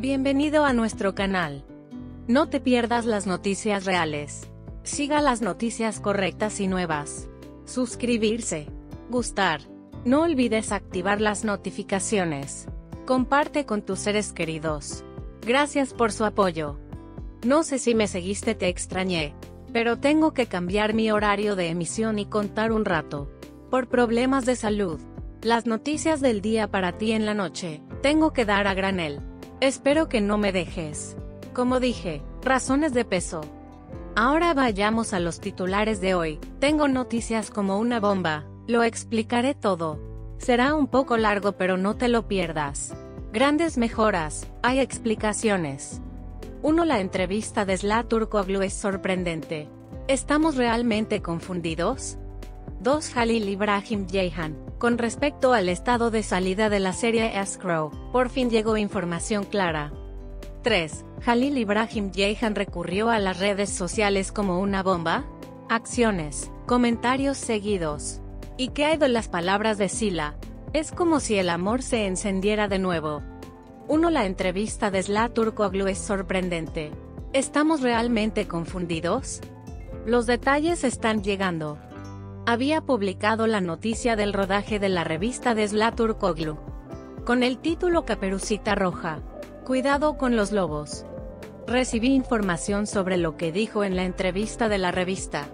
Bienvenido a nuestro canal. No te pierdas las noticias reales. Siga las noticias correctas y nuevas. Suscribirse. Gustar. No olvides activar las notificaciones. Comparte con tus seres queridos. Gracias por su apoyo. No sé si me seguiste, te extrañé. Pero tengo que cambiar mi horario de emisión y contar un rato. Por problemas de salud. Las noticias del día para ti en la noche. Tengo que dar a granel. Espero que no me dejes. Como dije, razones de peso. Ahora vayamos a los titulares de hoy. Tengo noticias como una bomba, lo explicaré todo. Será un poco largo pero no te lo pierdas. Grandes mejoras, hay explicaciones. 1. La entrevista de Zlaturkoglu es sorprendente. ¿Estamos realmente confundidos? 2. Halil Ibrahim Jehan, con respecto al estado de salida de la serie Escrow, por fin llegó información clara. 3. Halil Ibrahim Jehan recurrió a las redes sociales como una bomba. Acciones, comentarios seguidos. ¿Y qué hay de las palabras de Sila? Es como si el amor se encendiera de nuevo. 1. La entrevista de Zlaturkoglu es sorprendente. ¿Estamos realmente confundidos? Los detalles están llegando había publicado la noticia del rodaje de la revista de Zlaturkoglu. Con el título Caperucita Roja. Cuidado con los lobos. Recibí información sobre lo que dijo en la entrevista de la revista.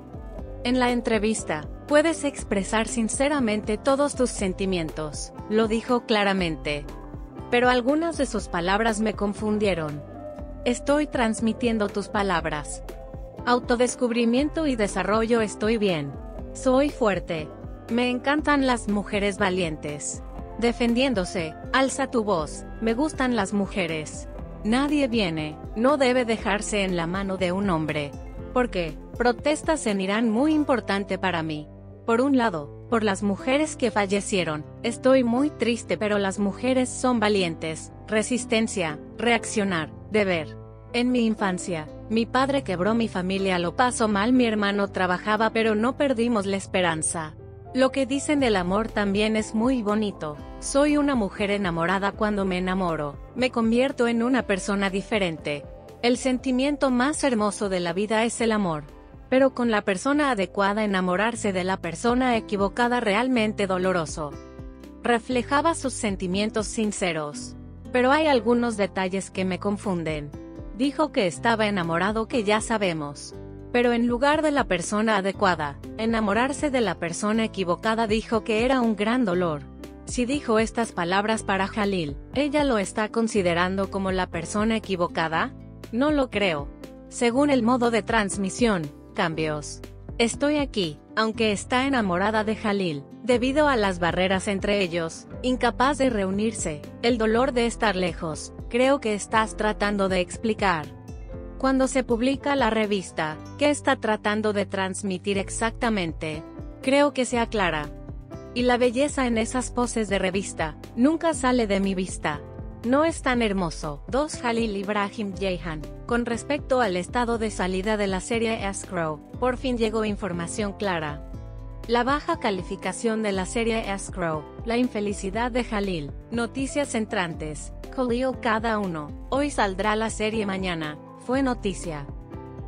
En la entrevista, puedes expresar sinceramente todos tus sentimientos, lo dijo claramente. Pero algunas de sus palabras me confundieron. Estoy transmitiendo tus palabras. Autodescubrimiento y desarrollo estoy bien. Soy fuerte. Me encantan las mujeres valientes. Defendiéndose, alza tu voz, me gustan las mujeres. Nadie viene, no debe dejarse en la mano de un hombre. Porque, protestas en Irán muy importante para mí. Por un lado, por las mujeres que fallecieron, estoy muy triste pero las mujeres son valientes, resistencia, reaccionar, deber. En mi infancia, mi padre quebró mi familia, lo pasó mal, mi hermano trabajaba, pero no perdimos la esperanza. Lo que dicen del amor también es muy bonito. Soy una mujer enamorada cuando me enamoro, me convierto en una persona diferente. El sentimiento más hermoso de la vida es el amor. Pero con la persona adecuada enamorarse de la persona equivocada realmente doloroso. Reflejaba sus sentimientos sinceros. Pero hay algunos detalles que me confunden. Dijo que estaba enamorado que ya sabemos. Pero en lugar de la persona adecuada, enamorarse de la persona equivocada dijo que era un gran dolor. Si dijo estas palabras para Jalil, ¿ella lo está considerando como la persona equivocada? No lo creo. Según el modo de transmisión, cambios. Estoy aquí, aunque está enamorada de Jalil, debido a las barreras entre ellos, incapaz de reunirse, el dolor de estar lejos, creo que estás tratando de explicar. Cuando se publica la revista, ¿qué está tratando de transmitir exactamente? Creo que se aclara. Y la belleza en esas poses de revista, nunca sale de mi vista. No es tan hermoso. 2. Halil Ibrahim Jehan. Con respecto al estado de salida de la serie Escrow, por fin llegó información clara. La baja calificación de la serie Escrow, la infelicidad de Halil, noticias entrantes, Khalil cada uno, hoy saldrá la serie mañana, fue noticia.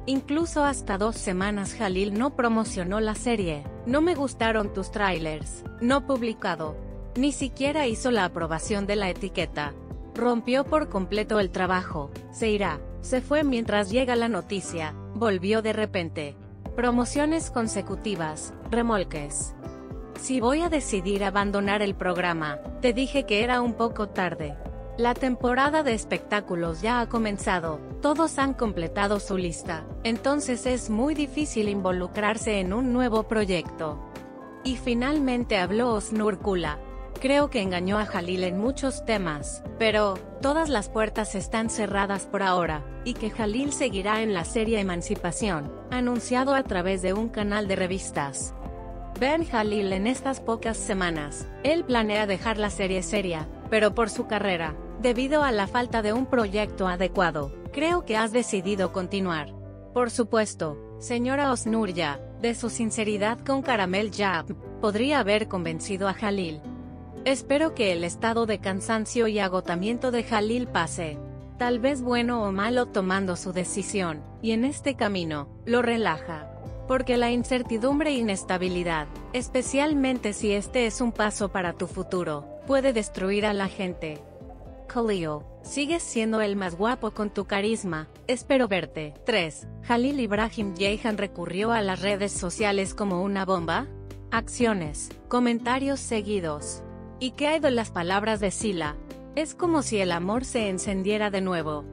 Incluso hasta dos semanas Jalil no promocionó la serie, no me gustaron tus trailers, no publicado. Ni siquiera hizo la aprobación de la etiqueta, Rompió por completo el trabajo, se irá, se fue mientras llega la noticia, volvió de repente. Promociones consecutivas, remolques. Si voy a decidir abandonar el programa, te dije que era un poco tarde. La temporada de espectáculos ya ha comenzado, todos han completado su lista, entonces es muy difícil involucrarse en un nuevo proyecto. Y finalmente habló Osnur Kula, Creo que engañó a Jalil en muchos temas, pero, todas las puertas están cerradas por ahora, y que Jalil seguirá en la serie Emancipación, anunciado a través de un canal de revistas. Ben Jalil en estas pocas semanas, él planea dejar la serie seria, pero por su carrera, debido a la falta de un proyecto adecuado, creo que has decidido continuar. Por supuesto, señora Osnurya, de su sinceridad con Caramel Jab, podría haber convencido a Jalil, Espero que el estado de cansancio y agotamiento de Jalil pase. tal vez bueno o malo tomando su decisión, y en este camino, lo relaja. Porque la incertidumbre e inestabilidad, especialmente si este es un paso para tu futuro, puede destruir a la gente. Khalil, sigues siendo el más guapo con tu carisma, espero verte. 3. Jalil Ibrahim Jehan recurrió a las redes sociales como una bomba. Acciones, comentarios seguidos. ¿Y qué hay de las palabras de Sila? Es como si el amor se encendiera de nuevo.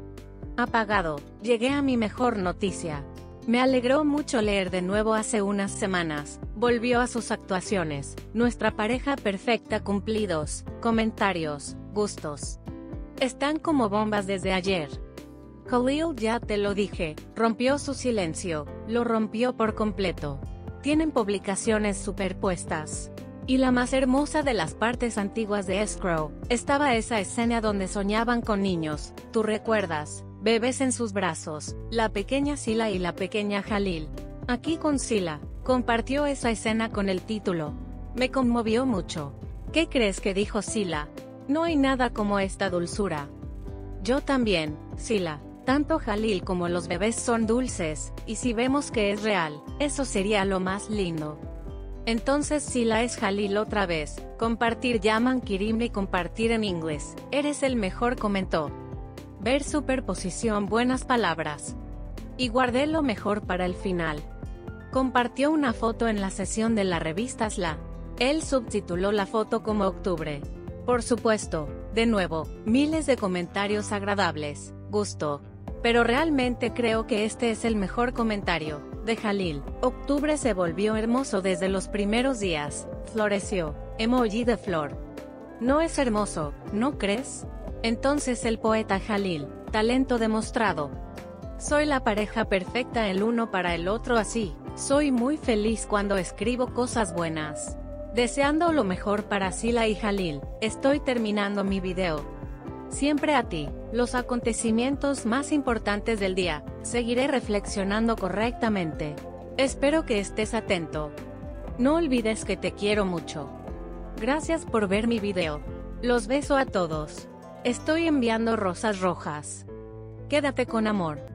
Apagado, llegué a mi mejor noticia. Me alegró mucho leer de nuevo hace unas semanas, volvió a sus actuaciones, nuestra pareja perfecta cumplidos, comentarios, gustos. Están como bombas desde ayer. Khalil ya te lo dije, rompió su silencio, lo rompió por completo. Tienen publicaciones superpuestas. Y la más hermosa de las partes antiguas de Escrow, estaba esa escena donde soñaban con niños, tú recuerdas, bebés en sus brazos, la pequeña Sila y la pequeña Jalil. Aquí con Sila, compartió esa escena con el título. Me conmovió mucho. ¿Qué crees que dijo Sila? No hay nada como esta dulzura. Yo también, Sila. Tanto Jalil como los bebés son dulces, y si vemos que es real, eso sería lo más lindo. Entonces si la es Jalil otra vez, compartir llaman y compartir en inglés, eres el mejor comentó. Ver superposición buenas palabras. Y guardé lo mejor para el final. Compartió una foto en la sesión de la revista SLA. Él subtituló la foto como octubre. Por supuesto, de nuevo, miles de comentarios agradables, gusto. Pero realmente creo que este es el mejor comentario de Jalil. Octubre se volvió hermoso desde los primeros días. Floreció. Emoji de flor. No es hermoso, ¿no crees? Entonces el poeta Jalil, talento demostrado. Soy la pareja perfecta el uno para el otro así. Soy muy feliz cuando escribo cosas buenas. Deseando lo mejor para Sila y Jalil, estoy terminando mi video. Siempre a ti, los acontecimientos más importantes del día, seguiré reflexionando correctamente. Espero que estés atento. No olvides que te quiero mucho. Gracias por ver mi video. Los beso a todos. Estoy enviando rosas rojas. Quédate con amor.